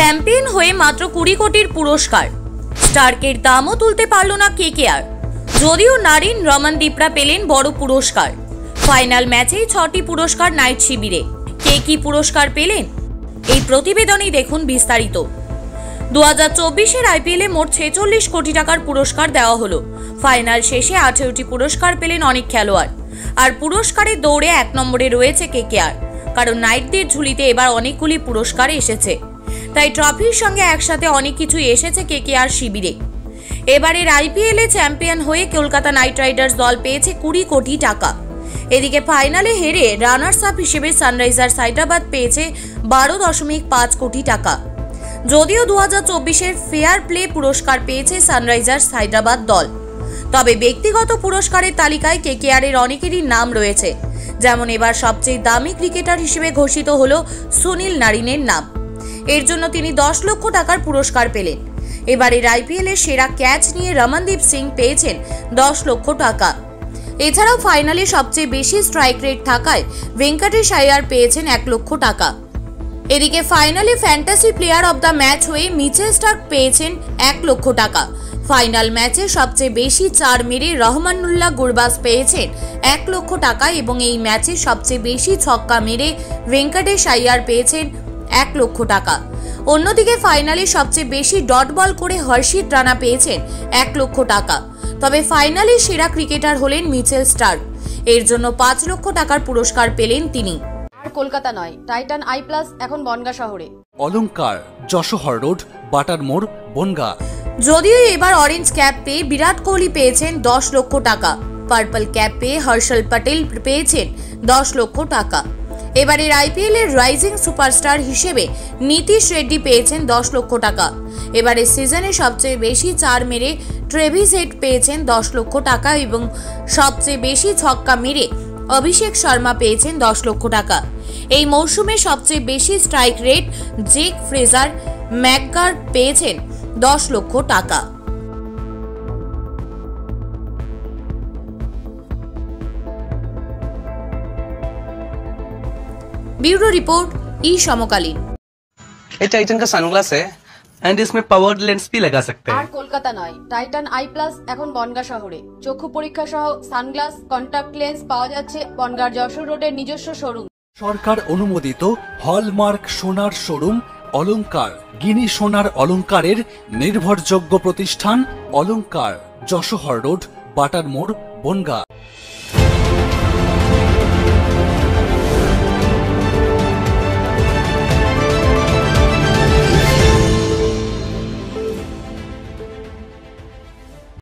Champion হয়ে মাত্র কুড়ি কোটির পুরস্কার। স্টার্কের দামও তুলতে পারল না কে কে আর যদিও নারিন রমনদীপরা পেলেন বড় পুরস্কার। ফাইনাল ম্যাচেই ছটি পুরস্কার নাইট শিবিরে। কে কি পুরস্কার পেলেন? এই প্রতিবেদনেই দেখুন বিস্তারিত। দু হাজার চব্বিশের আইপিএলে মোট ছেচল্লিশ কোটি টাকার পুরস্কার দেওয়া হলো। ফাইনাল শেষে আঠেরোটি পুরস্কার পেলেন অনেক খেলোয়াড়। আর পুরস্কারের দৌড়ে এক নম্বরে রয়েছে কেকেআর। কারণ নাইটদের ঝুলিতে এবার অনেকগুলি পুরস্কার এসেছে। তাই ট্রফির সঙ্গে একসাথে অনেক কিছুই এসেছে কেকেআর শিবিরে। এবারের আইপিএলে চ্যাম্পিয়ন হয়ে কলকাতা নাইট রাইডার্স দল পেয়েছে কুড়ি কোটি টাকা। এদিকে ফাইনালে হেরে রানার্স আপ হিসেবে সানরাইজার্স হায়দ্রাবাদ পেয়েছে বারো দশমিক পাঁচ কোটি টাকা। যদিও দু হাজার চব্বিশের ফেয়ার প্লে পুরস্কার পেয়েছে সানরাইজার্স হায়দ্রাবাদ দল। তবে ব্যক্তিগত পুরস্কারের তালিকায় কেকেআরের অনেকেরই নাম রয়েছে। যেমন এবার সবচেয়ে দামি ক্রিকেটার হিসেবে ঘোষিত হল সুনীল নারিনের নাম। এর জন্য তিনি দশ লক্ষ টাকার পুরস্কার পেলেন। এবারের আইপিএলের সেরা ক্যাচ নিয়ে রমনদীপ সিং পেয়েছেন দশ লক্ষ টাকা। এছাড়াও ফাইনালে সবচেয়ে বেশি স্ট্রাইক রেট থাকায় ভেঙ্কটেশ আয়ার পেয়েছেন এক লক্ষ টাকা। এদিকে ফাইনালে fantasy player of the match হয়ে মিচেল স্টার্ক পেয়েছেন এক লক্ষ টাকা। ফাইনাল ম্যাচে সবচেয়ে বেশি চার মেরে রহমানুল্লাহ গুরবাস পেয়েছেন এক লক্ষ টাকা এবং এই ম্যাচে সবচেয়ে বেশি ছক্কা মেরে ভেঙ্কটেশ আইয়ার পেয়েছেন এক লক্ষ টাকা। অন্যদিকে ফাইনালে সবচেয়ে বেশি ডট বল করে হর্ষিত রানা পেয়েছেন এক লক্ষ টাকা। তবে ফাইনালে সেরা ক্রিকেটার হলেন মিচেল স্টার্ক। এর জন্য পাঁচ লক্ষ টাকার পুরস্কার পেলেন তিনি। আর কলকাতা নয় টাইটান আই প্লাস এখন বনগা শহরে। অলঙ্কার যশোহর রোড বাটার মোড় বনগা। যদিও এবার অরেঞ্জ ক্যাপ পেয়ে বিরাট কোহলি পেয়েছেন দশ লক্ষ টাকা। পার্পল ক্যাপ পেয়ে হর্ষল প্যাটেল পেয়েছেন দশ লক্ষ টাকা। এবারের আইপিএল এর রাইজিং সুপারস্টার হিসেবে নীতিশ রেড্ডি পেয়েছেন দশ লক্ষ টাকা। এবারের সিজনে সবচেয়ে বেশি চার মেরে ট্রেভিস হেড পেয়েছেন দশ লক্ষ টাকা এবং সবচেয়ে বেশি ছক্কা মেরে অভিষেক শর্মা পেয়েছেন দশ লক্ষ টাকা। এই মৌসুমে সবচেয়ে বেশি strike rate Jake Fraser McGurk পেয়েছেন দশ লক্ষ টাকা। ब्यूरो रिपोर्ट ई समकालीन ये टाइटन का सनग्लास है एंड इसमें पावर्ड लेंस भी लगा सकते আর हैं কলকাতা নয় টাইটান আই প্লাস এখন বনগা শহরে চক্ষু পরীক্ষা সহ সানগ্লাস কন্টাক্ট লেন্স পাওয়া যাচ্ছে বনগার যশোর রোডের নিজস্ব শোরুম সরকার অনুমোদিত হলমার্ক সোনার শোরুম অলংকার গিনি সোনার অলংকারের নির্ভরযোগ্য প্রতিষ্ঠান অলংকার যশোহর রোড বাটার মোড় বনগা